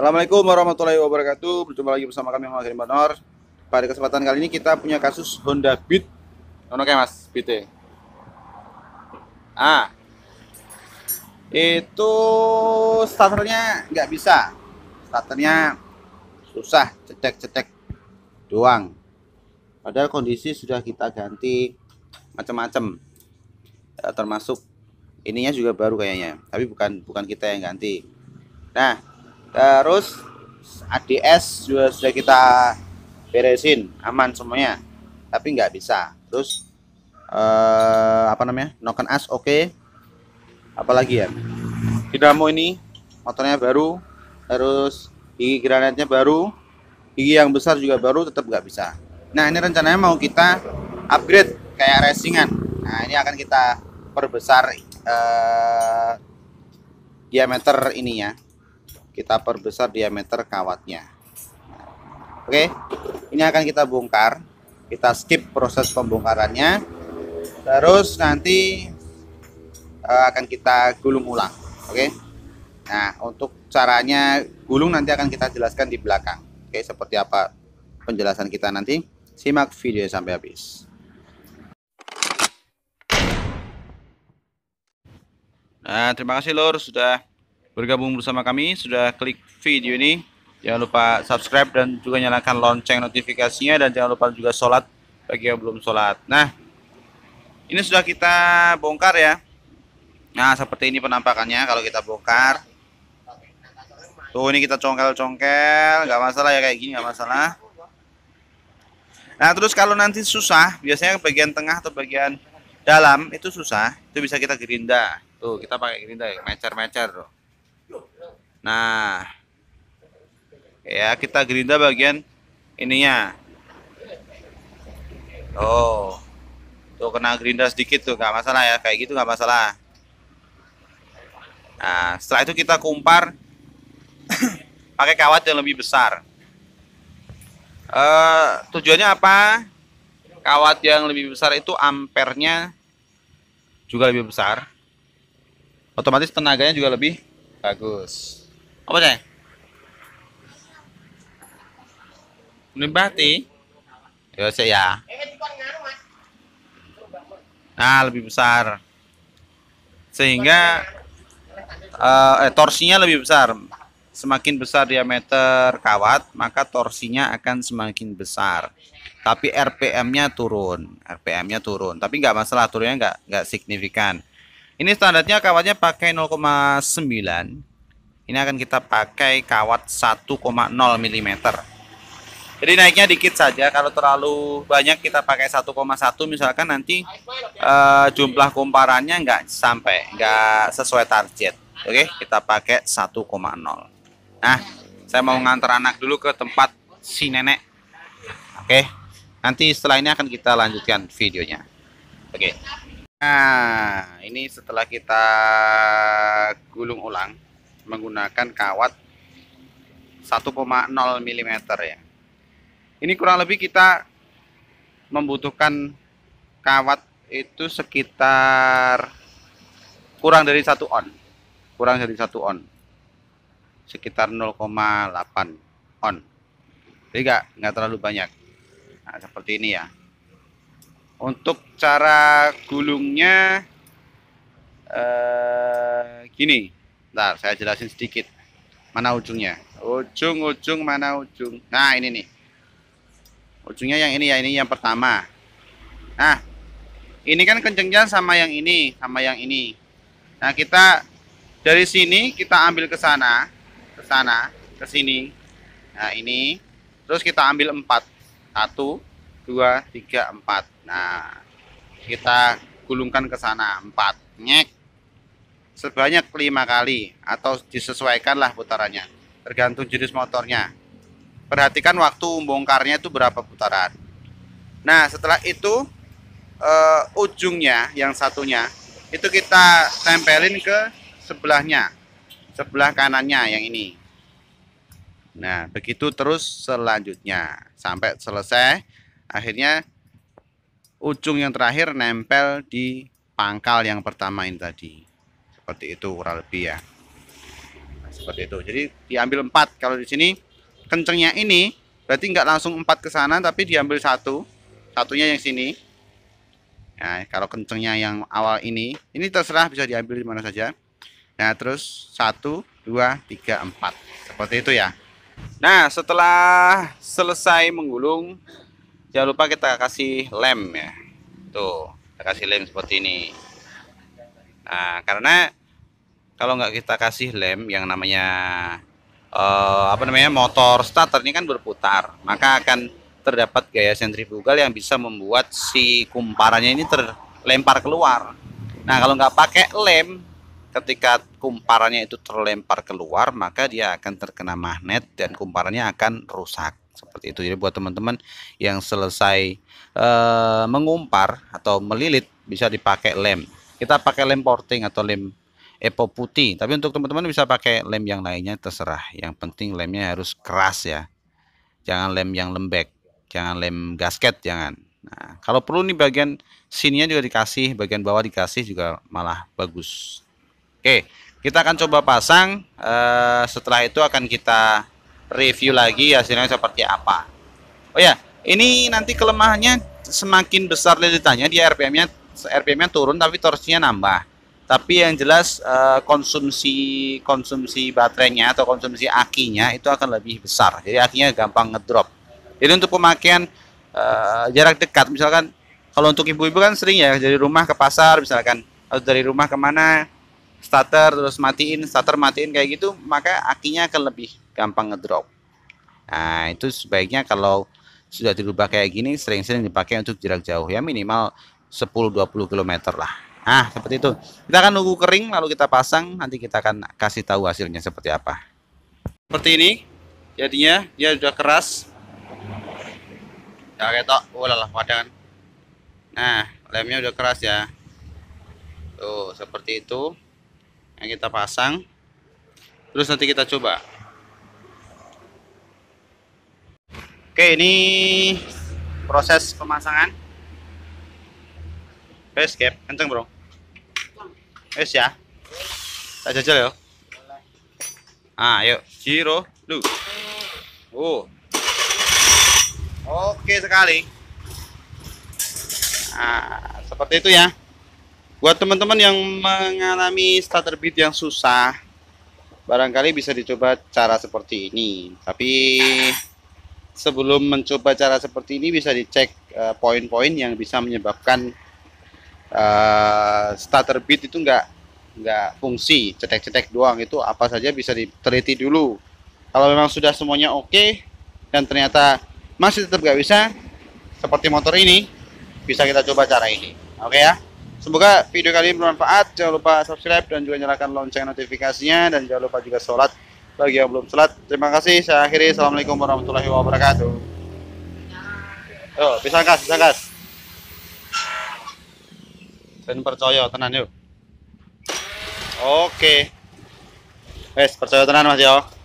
Assalamualaikum warahmatullahi wabarakatuh. Berjumpa lagi bersama kami Muhammad Banor. Pada kesempatan kali ini kita punya kasus Honda Beat. Ono kayak Mas Beat Ah, itu starternya nggak bisa. Starternya susah, cetek-cetek doang. Padahal kondisi sudah kita ganti macam-macam, ya, termasuk ininya juga baru kayaknya, tapi bukan bukan kita yang ganti. Nah, terus ADS juga sudah kita beresin aman semuanya. Tapi nggak bisa. Terus eh, apa namanya noken as oke. Okay. apalagi ya? Dinamo ini motornya baru. Terus gigi granatnya baru. Gigi yang besar juga baru tetap nggak bisa. Nah ini rencananya mau kita upgrade kayak racingan. Nah ini akan kita perbesar eh, diameter ininya kita perbesar diameter kawatnya. Oke ini akan kita bongkar. Kita skip proses pembongkarannya. Terus nanti uh, akan kita gulung ulang. Oke? Nah untuk caranya gulung nanti akan kita jelaskan di belakang. Oke seperti apa penjelasan kita nanti. Simak video sampai habis. Nah, terima kasih Lur sudah bergabung bersama kami sudah klik video ini. Jangan lupa subscribe dan juga nyalakan lonceng notifikasinya dan jangan lupa juga sholat bagi yang belum sholat. Nah ini sudah kita bongkar ya. Nah seperti ini penampakannya kalau kita bongkar. Tuh ini kita congkel-congkel. Nggak masalah ya kayak gini nggak masalah. Nah terus kalau nanti susah biasanya bagian tengah atau bagian dalam itu susah. Itu bisa kita gerinda. Tuh kita pakai gerinda ya. Mecer-mecer tuh Nah, ya kita gerinda bagian ininya. Oh, tuh kena gerinda sedikit tuh, nggak masalah ya, kayak gitu nggak masalah. Nah, setelah itu kita kumpar pakai kawat yang lebih besar. Uh, tujuannya apa? Kawat yang lebih besar itu ampernya juga lebih besar. Otomatis tenaganya juga lebih bagus. Apa sih? Nimbati. Ya sih ya. Nah, lebih besar. Sehingga uh, eh, torsinya lebih besar. Semakin besar diameter kawat, maka torsinya akan semakin besar. Tapi RPM-nya turun, RPM-nya turun. Tapi nggak masalah, turunnya nggak nggak signifikan. Ini standarnya kawatnya pakai 0,9 ini akan kita pakai kawat 1,0 mm jadi naiknya dikit saja. Kalau terlalu banyak kita pakai 1,1 misalkan nanti uh, jumlah kumparannya nggak sampai nggak sesuai target. Oke kita pakai 1,0 nah saya mau ngantar anak dulu ke tempat si nenek. Oke nanti setelah ini akan kita lanjutkan videonya. Oke. Nah ini setelah kita gulung ulang menggunakan kawat 1,0 mm ya. Ini kurang lebih kita membutuhkan kawat itu sekitar kurang dari satu on. Kurang dari satu on. Sekitar 0,8 on. Jadi nggak nggak terlalu banyak. Nah, seperti ini ya. Untuk cara gulungnya eh, gini Bentar, saya jelasin sedikit. Mana ujungnya? Ujung-ujung mana ujung? Nah, ini nih. Ujungnya yang ini ya, ini yang pertama. Nah, ini kan kencengnya sama yang ini, sama yang ini. Nah, kita dari sini kita ambil ke sana, ke sana, ke sini. Nah, ini. Terus kita ambil empat. Satu, dua, tiga, empat. Nah, kita gulungkan ke sana, empat. Nyek sebanyak lima kali atau disesuaikanlah putarannya. Tergantung jenis motornya. Perhatikan waktu bongkarnya itu berapa putaran. Nah setelah itu uh, ujungnya yang satunya itu kita tempelin ke sebelahnya. Sebelah kanannya yang ini. Nah begitu terus selanjutnya. Sampai selesai akhirnya ujung yang terakhir nempel di pangkal yang pertama ini tadi seperti itu kurang lebih ya. Seperti itu. Jadi diambil empat. Kalau di sini kencengnya ini berarti nggak langsung empat ke sana tapi diambil satu. Satunya yang sini. Nah kalau kencengnya yang awal ini ini terserah bisa diambil di mana saja. Nah terus satu dua tiga empat. Seperti itu ya. Nah setelah selesai menggulung jangan lupa kita kasih lem ya. Tuh kita kasih lem seperti ini. Nah karena kalau nggak kita kasih lem yang namanya uh, apa namanya motor starter ini kan berputar maka akan terdapat gaya sentrifugal yang bisa membuat si kumparannya ini terlempar keluar. Nah kalau nggak pakai lem ketika kumparannya itu terlempar keluar maka dia akan terkena magnet dan kumparannya akan rusak. Seperti itu. Jadi buat teman-teman yang selesai uh, mengumpar atau melilit bisa dipakai lem. Kita pakai lem porting atau lem Epo putih. Tapi untuk teman-teman bisa pakai lem yang lainnya terserah. Yang penting lemnya harus keras ya. Jangan lem yang lembek. Jangan lem gasket jangan. Nah, kalau perlu nih bagian sininya juga dikasih, bagian bawah dikasih juga malah bagus. Oke, kita akan coba pasang. Uh, setelah itu akan kita review lagi hasilnya seperti apa. Oh ya, ini nanti kelemahannya semakin besar lilitannya dia RPM-nya RPM-nya turun tapi torsinya nambah tapi yang jelas uh, konsumsi konsumsi baterainya atau konsumsi akinya itu akan lebih besar. Jadi akinya gampang ngedrop. Jadi untuk pemakaian uh, jarak dekat misalkan kalau untuk ibu-ibu kan sering ya dari rumah ke pasar misalkan. Atau dari rumah ke mana starter terus matiin starter matiin kayak gitu maka akinya akan lebih gampang ngedrop. Nah itu sebaiknya kalau sudah dirubah kayak gini sering-sering dipakai untuk jarak jauh. Ya minimal 10-20 km lah Nah, seperti itu. Kita akan nunggu kering lalu kita pasang, nanti kita akan kasih tahu hasilnya seperti apa. Seperti ini. Jadinya dia sudah keras. Ya ketok, oh lah kan. Nah, lemnya udah keras ya. Tuh, seperti itu. Yang kita pasang. Terus nanti kita coba. Oke, ini proses pemasangan. Escape, kenceng bro. Wes ya. Tak jajal ya. Ah, yuk. Zero, lu. Oh. Oke sekali. Nah, seperti itu ya. Buat teman-teman yang mengalami starter beat yang susah, barangkali bisa dicoba cara seperti ini. Tapi sebelum mencoba cara seperti ini bisa dicek eh, poin-poin uh, yang bisa menyebabkan uh, starter bit itu enggak enggak fungsi. Cetek-cetek doang. Itu apa saja bisa diteliti dulu. Kalau memang sudah semuanya oke okay, dan ternyata masih tetap nggak bisa seperti motor ini bisa kita coba cara ini. Oke okay ya? Semoga video kali ini bermanfaat. Jangan lupa subscribe dan juga nyalakan lonceng notifikasinya. Dan jangan lupa juga sholat. Bagi yang belum sholat terima kasih. Saya akhiri. Assalamualaikum warahmatullahi wabarakatuh. Yo, bisa gas, bisa gas. Ben percaya tenan yuk. Oke. Wes percaya tenan Mas yo.